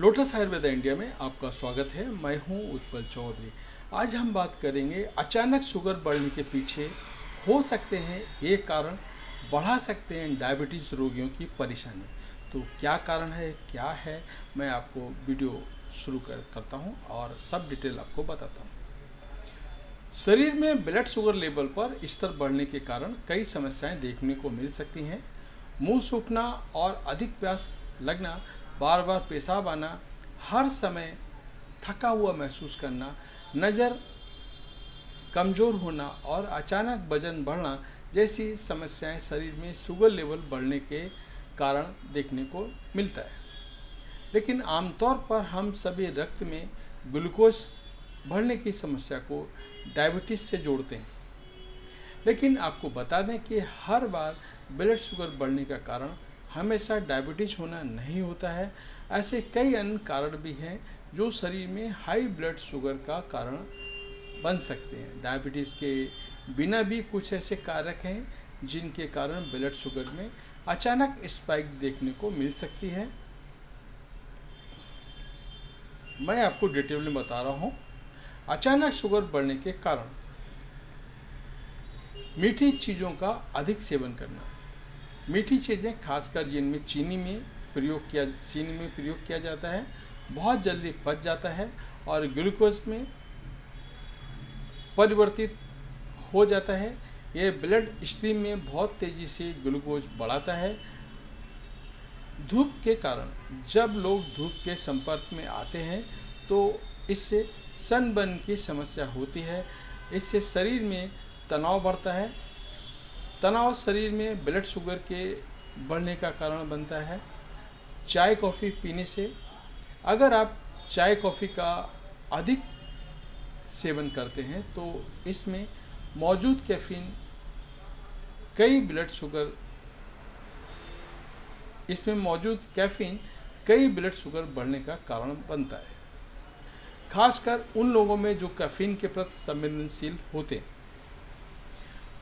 Lotus Ayurveda India में आपका स्वागत है। मैं हूँ उत्पल चौधरी। आज हम बात करेंगे, अचानक शुगर बढ़ने के पीछे हो सकते हैं एक कारण, बढ़ा सकते हैं डायबिटीज़ रोगियों की परेशानी। तो क्या कारण है, क्या है, मैं आपको वीडियो शुरू कर, करता हूँ और सब डिटेल आपको बताता हूँ। शरीर में ब्लड शुगर लेवल पर स्तर बढ़ने के कारण कई समस्याएँ देखने को मिल सकती हैं। मुँह सूखना और अधिक प्यास लगना बार बार पेशाब आना, हर समय थका हुआ महसूस करना, नज़र कमज़ोर होना और अचानक वज़न बढ़ना जैसी समस्याएँ शरीर में शुगर लेवल बढ़ने के कारण देखने को मिलता है। लेकिन आमतौर पर हम सभी रक्त में ग्लूकोज बढ़ने की समस्या को डायबिटीज़ से जोड़ते हैं। लेकिन आपको बता दें कि हर बार ब्लड शुगर बढ़ने का कारण हमेशा डायबिटीज़ होना नहीं होता है। ऐसे कई अन्य कारण भी हैं जो शरीर में हाई ब्लड शुगर का कारण बन सकते हैं। डायबिटीज़ के बिना भी कुछ ऐसे कारक हैं जिनके कारण ब्लड शुगर में अचानक स्पाइक देखने को मिल सकती है। मैं आपको डिटेल में बता रहा हूँ। अचानक शुगर बढ़ने के कारण मीठी चीज़ों का अधिक सेवन करना। मीठी चीज़ें, खासकर जिनमें चीनी में प्रयोग किया, चीनी में प्रयोग किया जाता है, बहुत जल्दी पच जाता है और ग्लूकोज में परिवर्तित हो जाता है। यह ब्लड स्ट्रीम में बहुत तेज़ी से ग्लूकोज बढ़ाता है। धूप के कारण, जब लोग धूप के संपर्क में आते हैं तो इससे सनबर्न की समस्या होती है। इससे शरीर में तनाव बढ़ता है तनाव शरीर में ब्लड शुगर के बढ़ने का कारण बनता है। चाय कॉफ़ी पीने से अगर आप चाय कॉफ़ी का अधिक सेवन करते हैं तो इसमें मौजूद कैफीन, कई ब्लड शुगर इसमें मौजूद कैफीन, कई ब्लड शुगर बढ़ने का कारण बनता है। खासकर उन लोगों में जो कैफीन के प्रति संवेदनशील होते हैं।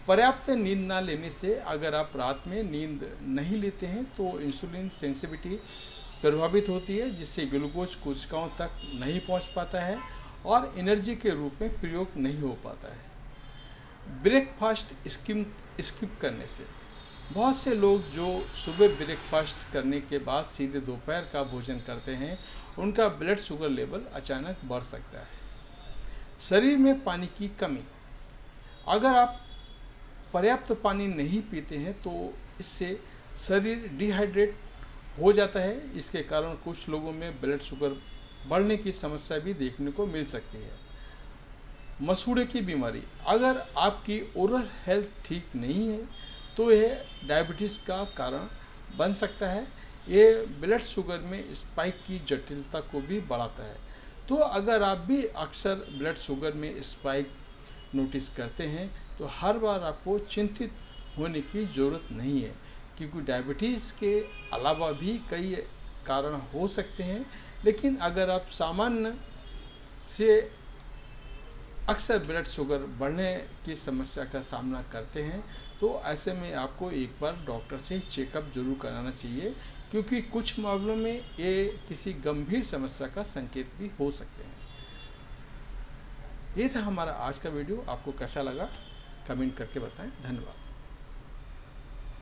पर्याप्त नींद ना लेने से अगर आप रात में नींद नहीं लेते हैं तो इंसुलिन सेंसिटिविटी प्रभावित होती है, जिससे ग्लूकोज कोशिकाओं तक नहीं पहुँच पाता है और एनर्जी के रूप में प्रयोग नहीं हो पाता है। ब्रेकफास्ट स्किम स्किप करने से। बहुत से लोग जो सुबह ब्रेकफास्ट करने के बाद सीधे दोपहर का भोजन करते हैं, उनका ब्लड शुगर लेवल अचानक बढ़ सकता है। शरीर में पानी की कमी। अगर आप पर्याप्त पानी नहीं पीते हैं तो इससे शरीर डिहाइड्रेट हो जाता है। इसके कारण कुछ लोगों में ब्लड शुगर बढ़ने की समस्या भी देखने को मिल सकती है। मसूड़े की बीमारी, अगर आपकी ओरल हेल्थ ठीक नहीं है तो यह डायबिटीज़ का कारण बन सकता है। ये ब्लड शुगर में स्पाइक की जटिलता को भी बढ़ाता है। तो अगर आप भी अक्सर ब्लड शुगर में स्पाइक नोटिस करते हैं तो हर बार आपको चिंतित होने की ज़रूरत नहीं है, क्योंकि डायबिटीज़ के अलावा भी कई कारण हो सकते हैं। लेकिन अगर आप सामान्य से अक्सर ब्लड शुगर बढ़ने की समस्या का सामना करते हैं तो ऐसे में आपको एक बार डॉक्टर से चेकअप ज़रूर कराना चाहिए, क्योंकि कुछ मामलों में ये किसी गंभीर समस्या का संकेत भी हो सकते हैं। ये था हमारा आज का वीडियो। आपको कैसा लगा? कमेंट करके बताएँ। धन्यवाद।